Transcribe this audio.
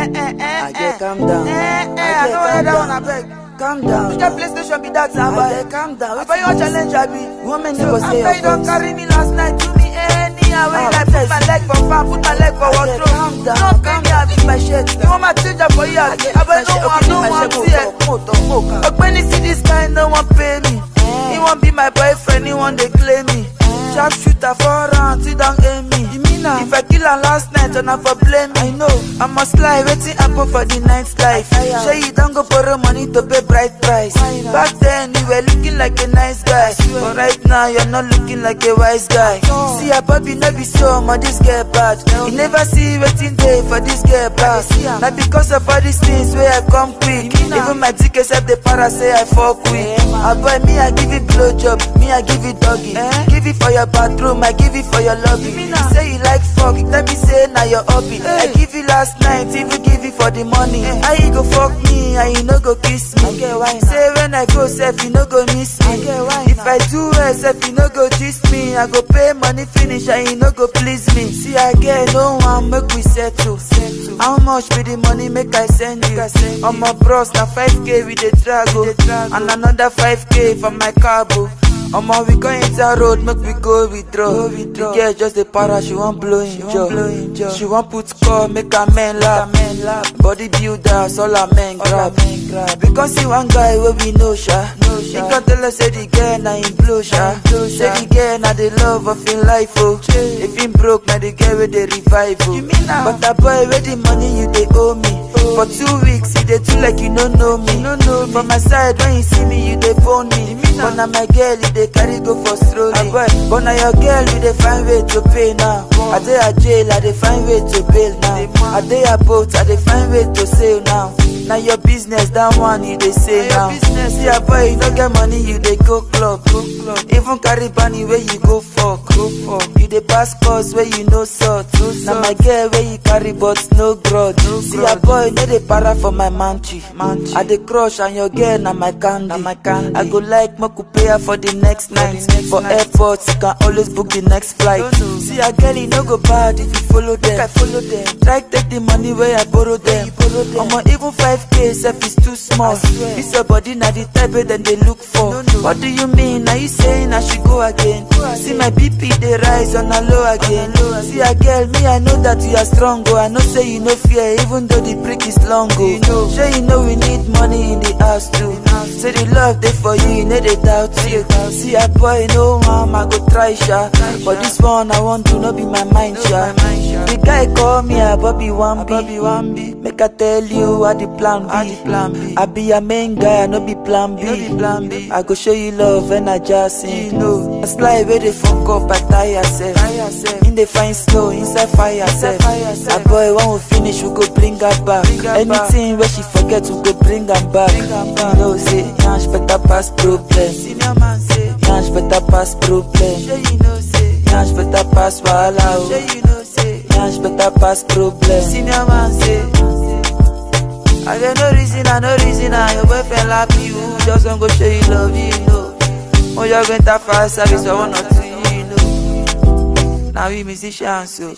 Eh, eh, eh, I get calm down. Eh, eh, I I get don't want calm that one, down. I beg. Calm down. Which PlayStation be that, I Samba? get calm down. I buy you a challenge, Abi. You me to go say your you don't carry me last night, do me anyhow. When Ah, you bless put my leg for farm, put my leg for I wardrobe. calm down, Don't pay me, down. Abi. Keep my shirt You want my change for you? I buy no one, no one here. Ogbeni see this guy, no one pay me. He won't be my boyfriend, he want they claim me. Sharp shooter for round, he don't aim me. Am? If I kill her last night, I for blame me. I know. I must lie, waiting happen for the night's life. Am. You don't go borrow money to pay bright price. Back then you were looking like a nice guy, but right now you're not looking like a wise guy. See a puppy no be so, but this girl bad. You never see waiting day for this girl see am. Because of all these things where I come quick, even my dick except the para say I fuck quick. I boy me I give you blow job, me I give you doggy. Eh? Give it for your bathroom, I give it for your lobby. Say you like fuck, let me say now your hobby. I give you last night, even give it for the money. Eh. How you go fuck me, and you no go kiss me. I get why now. Say when I go, self you no go miss me. I get why if now. I do well, self you no go gist me. I go pay money finish, and you no go please me. See I get no one, make we settle. Settle. How much be the money make I send you? Make I send you. On my bros, now 5k with the. With. And another 5k for my carbo. Omo, we go enter road, make we go withdraw. The girl just a para, she want blow in She want blow in jaw. She want put score, make a man laugh. Man. Body builders, all a All a grab. grab. Because see one guy where we know sha. He can tell us say the girl na him blow sha. Na him blow Say the girl na the love of him life oh. If him broke na the girl with the revive. Oh. You mean am? But a boy where the money you they owe me. For two weeks you they do like you don't know me. No know me. For my side when you see me you they phone me. Mean But my girl you they carry go for strolling. Boy. But now your girl you they find way to pay now. I dey a jail I they find way to bail now. Dey. I dey a boat I they find way to sail now. Now your business that one you they say now. business. See a boy you don't get money you they go club. Go club. Even carry bunny where you go fuck. Go fuck. You dey pass cause where you no sort. No Now my girl where you carry but no grudge. No See grudge. a boy no dey para for my manchi. Manchi. I dey crush and your girl na my candy. Na my candy. I go like pay her for the next the night. next For night. airport you can always book the next flight. Don't. See a girl you no go bad if you follow them. I follow them. Try take the money where I borrow them. borrow them. Omo even 5k self is too small. I swear. This your body na the type wey dem dey look for. No, no. What do you mean? Are you saying I should go again? Go See my BP dey rise on a low again. low again. See a girl, me I know that you are strong. Oh, I know say you no fear even though the prick is long. Oh, You know. Sure you know we need money in the house too. Say the love dey for you, you know they doubt you. See a boy, no harm, I go try sha. But this one I want to no be my mind No sha. my mind, sha. The guy call me a Bobby One Bobby Wambi. Make I tell you how the plan be. Plan be. I be a main guy, I no be plan B. You no plan B. I go show you love and I just sing. You know. I slide where they fuck up, I tie yourself. In the fine snow, inside fire self. A boy when we finish, we go bring her back. Anything where she forget, we go bring her back. Bring her back. You know, say, better pass problem. Senior man say. Yansh better pass problem. Sure you know say. Better pass wahala. oh. Sure you know say. Better pass problem. Senior man say. I get no reason, I no reason, I your boyfriend like you. Just don't go show you love, you know. Oh, you're going to fast service, I want to you know. Now we musicians, so.